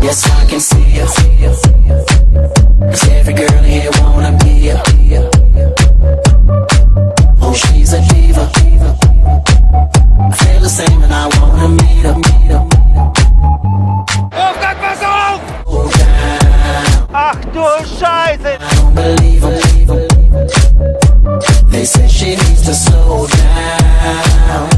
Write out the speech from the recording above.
Yes, I can see you. with it. I don't believe them. They say she needs to slow down.